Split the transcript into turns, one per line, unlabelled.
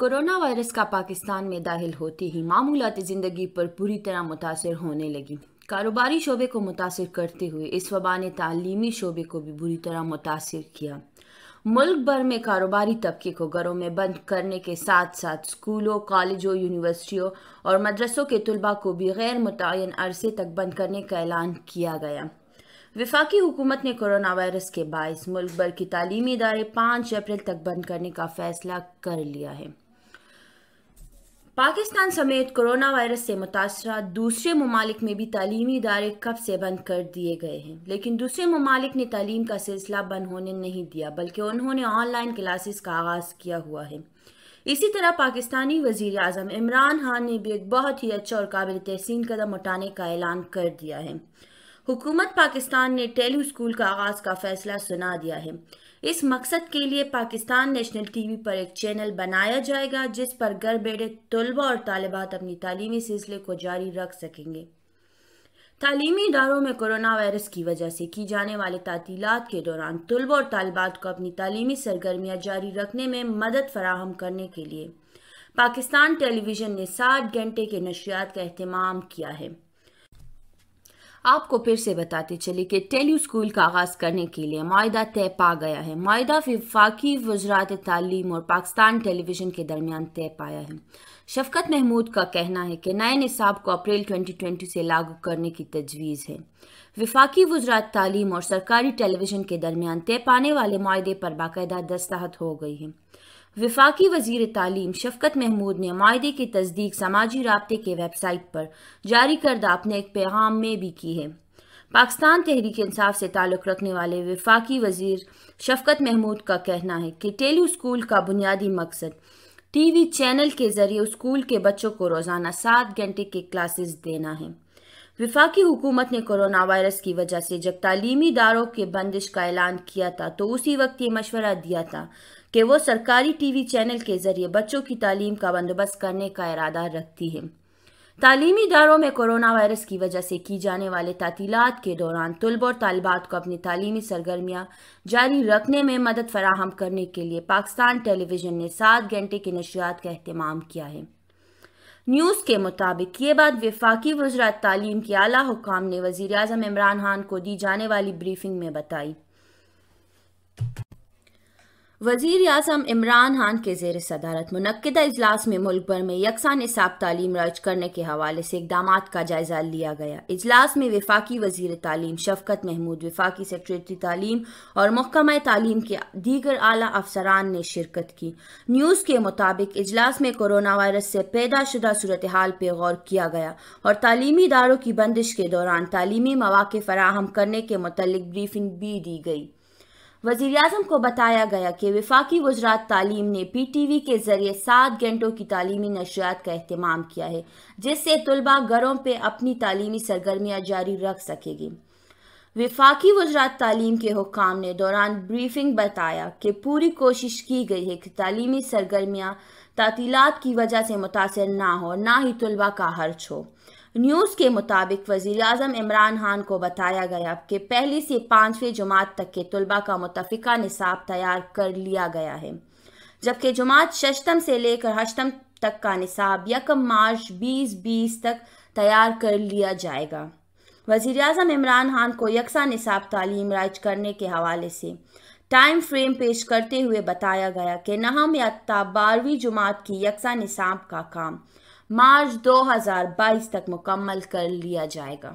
Corona virus کا پاکستان میں داخل ہوتے ہی معمولات زندگی پر پوری طرح متاثر ہونے لگی۔ کاروباری شعبے کو متاثر کرتے ہوئے اس وبا نے تعلیمی شعبے کو بھی بری طرح متاثر کیا۔ ملک بھر میں کاروباری طبقے کو گھروں میں بند کرنے کے ساتھ ساتھ سکولوں، کالجوں، یونیورسٹیوں اور مدرسوں کے طلباء کو بھی غیر متعین عرصے تک بند کرنے کا اعلان کیا گیا۔ وفاقی حکومت نے کرونا وائرس کے باعث ملک بھر کی تعلیمی ادارے پانچ اپریل تک بند کرنے کا فیصلہ کر لیا ہے۔ پاکستان سمیت کرونا وائرس سے متاثرہ دوسرے ممالک میں بھی تعلیمی ادارے کب سے بند کر دیے گئے ہیں؟ لیکن دوسرے ممالک نے تعلیم کا سلسلہ بند ہونے نہیں دیا، بلکہ انہوں نے آن لائن کلاسز کا آغاز کیا ہوا ہے۔ اسی طرح پاکستانی وزیر اعظم عمران خان نے بھی ایک بہت ہی اچھا اور قابل تحسین قدم اٹھانے کا اعلان کر دیا ہے۔ حکومت پاکستان نے ٹیلی اسکول کا آغاز کا فیصلہ سنا دیا ہے۔ اس مقصد کے لیے پاکستان نیشنل ٹی وی پر ایک چینل بنایا جائے گا، جس پر گھر بیٹھے طلبہ اور طالبات اپنی تعلیمی سلسلے کو جاری رکھ سکیں گے۔ تعلیمی اداروں میں کرونا وائرس کی وجہ سے کی جانے والے تعطیلات کے دوران طلبہ اور طالبات کو اپنی تعلیمی سرگرمیاں جاری رکھنے میں مدد فراہم کرنے کے لیے۔ پاکستان ٹیلی ویژن نے ساٹھ گھنٹے کے نشریات کا اہتمام کیا ہے۔ آپ کو پھر سے بتاتے چلے کہ ٹیلی اسکول کا آغاز کرنے کے لیے معاہدہ طے پا گیا ہے۔ معاہدہ وفاقی وزرات تعلیم اور پاکستان ٹیلی ویژن کے درمیان طے پایا ہے۔ شفقت محمود کا کہنا ہے کہ نئے نصاب کو اپریل 2020 سے لاگو کرنے کی تجویز ہے۔ وفاقی وزرات تعلیم اور سرکاری ٹیلی ویژن کے درمیان طے پانے والے معاہدے پر باقاعدہ دستخط ہو گئی ہے۔ وفاقی وزیر تعلیم شفقت محمود نے معاہدے کی تصدیق سماجی رابطے کے ویب سائٹ پر جاری کردہ اپنے ایک پیغام میں بھی کی ہے۔ پاکستان تحریک انصاف سے تعلق رکھنے والے وفاقی وزیر شفقت محمود کا کہنا ہے کہ ٹیلی اسکول کا بنیادی مقصد ٹی وی چینل کے ذریعے اسکول کے بچوں کو روزانہ سات گھنٹے کے کلاسز دینا ہے۔ وفاقی حکومت نے کرونا وائرس کی وجہ سے جب تعلیمی داروں کے بندش کا اعلان کیا تھا تو اسی وقت یہ مشورہ دیا تھا۔ کہ وہ سرکاری ٹی وی چینل کے ذریعے بچوں کی تعلیم کا بندوبست کرنے کا ارادہ رکھتی ہے تعلیمی اداروں میں کرونا وائرس کی وجہ سے کی جانے والے تعطیلات کے دوران طلب اور طالبات کو اپنی تعلیمی سرگرمیاں جاری رکھنے میں مدد فراہم کرنے کے لیے پاکستان ٹیلی ویژن نے سات گھنٹے کی نشریات کا اہتمام کیا ہے۔ نیوز کے مطابق، یہ بات وفاقی وزرات تعلیم کے اعلیٰ حکام نے وزیر اعظم عمران خان کو دی جانے والی بریفنگ میں بتائی۔ وزیر اعظم عمران خان کے زیر صدارت منعقدہ اجلاس میں ملک بھر میں یکساں نصاب تعلیم رائج کرنے کے حوالے سے اقدامات کا جائزہ لیا گیا۔ اجلاس میں وفاقی وزیر تعلیم شفقت محمود، وفاقی سیکرٹری تعلیم اور محکمہ تعلیم کے دیگر اعلیٰ افسران نے شرکت کی۔ نیوز کے مطابق اجلاس میں کورونا وائرس سے پیدا شدہ صورتحال پہ غور کیا گیا اور تعلیمی اداروں کی بندش کے دوران تعلیمی مواقع فراہم کرنے کے متعلق بریفنگ بھی دی گئی۔ وزیر اعظم کو بتایا گیا کہ وفاقی وزرات تعلیم نے پی ٹی وی کے ذریعے سات گھنٹوں کی تعلیمی نشریات کا اہتمام کیا ہے، جس سے طلباء گھروں پہ اپنی تعلیمی سرگرمیاں جاری رکھ سکے گی۔ وفاقی وزرات تعلیم کے حکام نے دوران بریفنگ بتایا کہ پوری کوشش کی گئی ہے کہ تعلیمی سرگرمیاں تعطیلات کی وجہ سے متاثر نہ ہو نہ ہی طلباء کا حرچ ہو۔ نیوز کے مطابق وزیر اعظم عمران خان کو بتایا گیا کہ پہلی سے پانچویں جماعت تک کے طلبہ کا متفقہ نصاب تیار کر لیا گیا ہے، جبکہ جماعت ششتم سے لے کر ہشتم تک کا نصاب یکم مارچ بیس بیس تک تیار کر لیا جائے گا۔ وزیر اعظم عمران خان کو یکساں نصاب تعلیم رائج کرنے کے حوالے سے ٹائم فریم پیش کرتے ہوئے بتایا گیا کہ نہم یا بارہویں جماعت کی یکساں نصاب کا کام مارچ دو ہزار بائیس تک مکمل کر لیا جائے گا۔